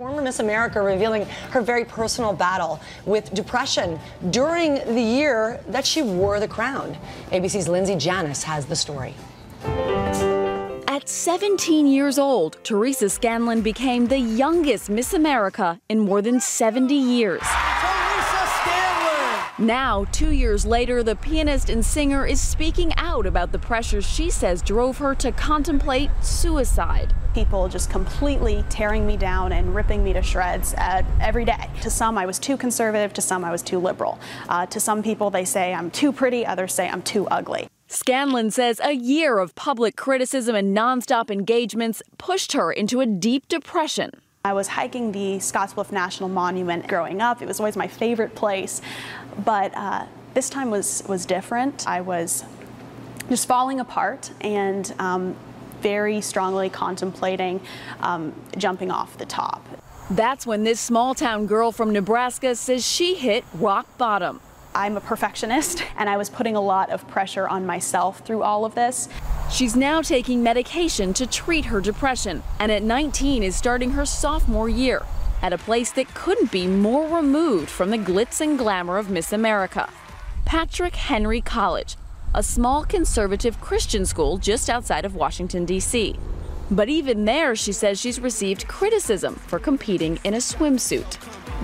Former Miss America revealing her very personal battle with depression during the year that she wore the crown. ABC's Lindsay Janis has the story. At 17 years old, Teresa Scanlan became the youngest Miss America in more than 70 years. Now, two years later, the pianist and singer is speaking out about the pressures she says drove her to contemplate suicide. People just completely tearing me down and ripping me to shreds uh, every day. To some, I was too conservative, to some, I was too liberal. Uh, to some people, they say I'm too pretty, others say I'm too ugly. Scanlan says a year of public criticism and nonstop engagements pushed her into a deep depression. I was hiking the Scotts Bluff National Monument growing up. It was always my favorite place, but uh, this time was, was different. I was just falling apart and um, very strongly contemplating um, jumping off the top. That's when this small town girl from Nebraska says she hit rock bottom. I'm a perfectionist and I was putting a lot of pressure on myself through all of this. She's now taking medication to treat her depression and at 19 is starting her sophomore year at a place that couldn't be more removed from the glitz and glamour of Miss America. Patrick Henry College, a small conservative Christian school just outside of Washington, D.C. But even there, she says she's received criticism for competing in a swimsuit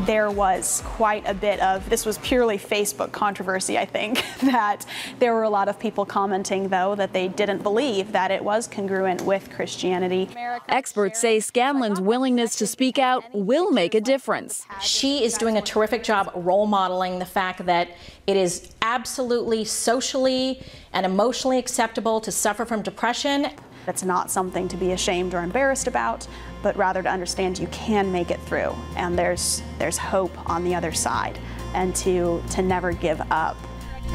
there was quite a bit of this was purely Facebook controversy, I think, that there were a lot of people commenting, though, that they didn't believe that it was congruent with Christianity. Experts say Scanlan's willingness to speak out will make a difference. She is doing a terrific job role modeling the fact that it is absolutely socially and emotionally acceptable to suffer from depression. That's not something to be ashamed or embarrassed about, but rather to understand you can make it through and there's there's hope on the other side and to to never give up.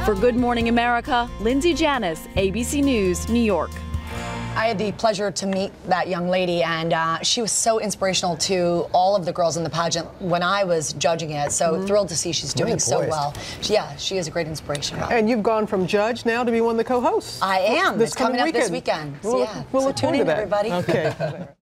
For Good Morning America, Lindsay Janis, ABC News, New York. I had the pleasure to meet that young lady, and uh, she was so inspirational to all of the girls in the pageant when I was judging it. So mm-hmm. thrilled to see she's doing so well. Yeah, she is a great inspiration. And you've gone from judge now to be one of the co-hosts. I am. This it's coming, up this weekend. We'll, yeah. We'll so tune in, everybody. Okay.